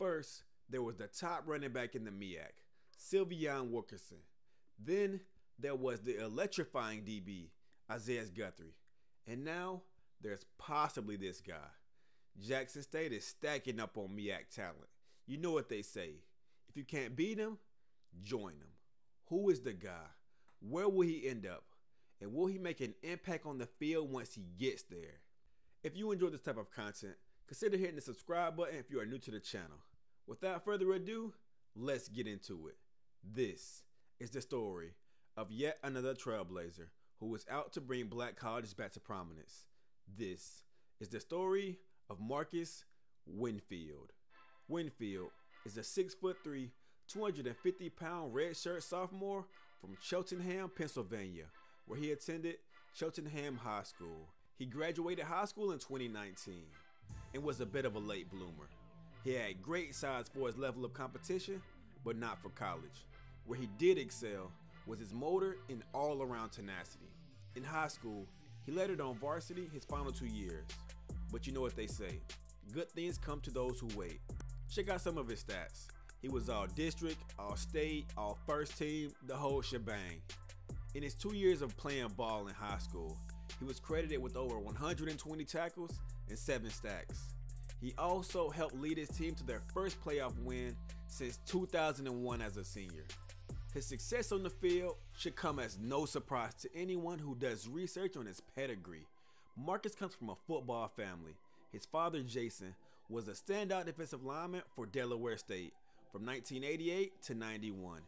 First, there was the top running back in the MEAC, Sy'Veon Wilkerson. Then there was the electrifying DB, Isaiah Guthrie. And now there's possibly this guy. Jackson State is stacking up on MEAC talent. You know what they say. If you can't beat him, join him. Who is the guy? Where will he end up? And will he make an impact on the field once he gets there? If you enjoy this type of content, consider hitting the subscribe button if you are new to the channel. Without further ado, let's get into it. This is the story of yet another trailblazer who was out to bring black colleges back to prominence. This is the story of Marcus Winfield. Winfield is a 6'3, 250 pound redshirt sophomore from Cheltenham, Pennsylvania, where he attended Cheltenham High School. He graduated high school in 2019 and was a bit of a late bloomer. He had great size for his level of competition, but not for college. Where he did excel was his motor and all around tenacity. In high school, he it on varsity his final two years. But you know what they say good things come to those who wait. Check out some of his stats. He was all district, all state, all first team, the whole shebang. In his two years of playing ball in high school, he was credited with over 120 tackles and 7 sacks. He also helped lead his team to their first playoff win since 2001 as a senior. His success on the field should come as no surprise to anyone who does research on his pedigree. Marcus comes from a football family. His father, Jason, was a standout defensive lineman for Delaware State from 1988 to 91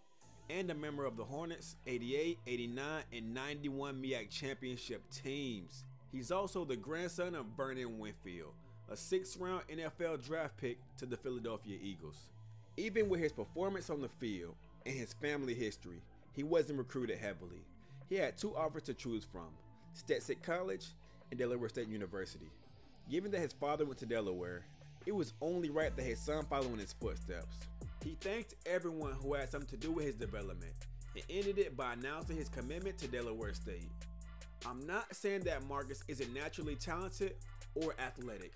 and a member of the Hornets 88, 89, and 91 MEAC championship teams. He's also the grandson of Vernon Winfield, a sixth round NFL draft pick to the Philadelphia Eagles. Even with his performance on the field and his family history, he wasn't recruited heavily. He had two offers to choose from Stetson College and Delaware State University. Given that his father went to Delaware, it was only right that his son follow in his footsteps. He thanked everyone who had something to do with his development and ended it by announcing his commitment to Delaware State. I'm not saying that Marcus isn't naturally talented or athletic,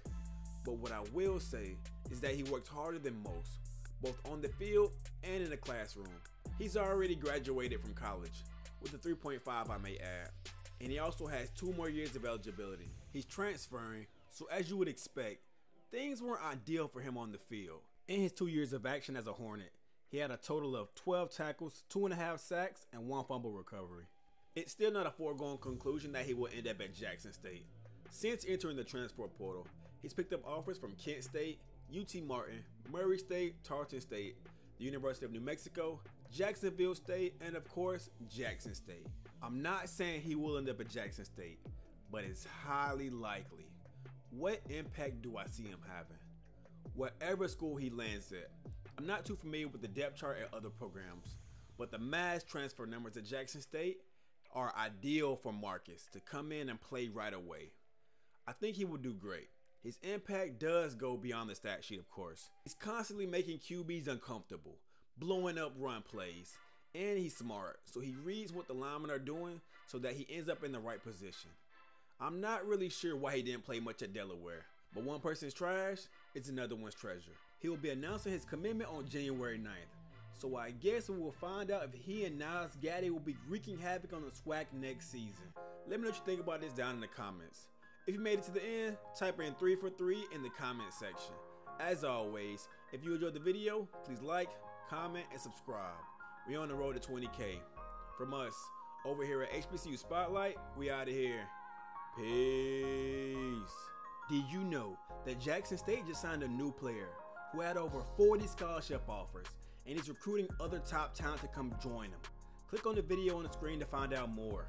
but what I will say is that he worked harder than most, both on the field and in the classroom. He's already graduated from college, with a 3.5 I may add, and he also has two more years of eligibility. He's transferring, so as you would expect, things weren't ideal for him on the field. In his two years of action as a Hornet, he had a total of 12 tackles, two and a half sacks, and one fumble recovery. It's still not a foregone conclusion that he will end up at Jackson State. Since entering the transfer portal, he's picked up offers from Kent State, UT Martin, Murray State, Tarleton State, the University of New Mexico, Jacksonville State, and of course, Jackson State. I'm not saying he will end up at Jackson State, but it's highly likely. What impact do I see him having? Whatever school he lands at. I'm not too familiar with the depth chart at other programs, but the mass transfer numbers at Jackson State are ideal for Marcus to come in and play right away. I think he will do great. His impact does go beyond the stat sheet, of course. He's constantly making QBs uncomfortable, blowing up run plays, and he's smart, so he reads what the linemen are doing so that he ends up in the right position. I'm not really sure why he didn't play much at Delaware. But one person's trash is another one's treasure. He will be announcing his commitment on January 9th. So I guess we will find out if he and Nas Gaddy will be wreaking havoc on the SWAC next season. Let me know what you think about this down in the comments. If you made it to the end, type in 3 for 3 in the comment section. As always, if you enjoyed the video, please like, comment, and subscribe. We're on the road to 20k. From us, over here at HBCU Spotlight, we out of here. Peace. Did you know that Jackson State just signed a new player who had over 40 scholarship offers and is recruiting other top talent to come join him? Click on the video on the screen to find out more.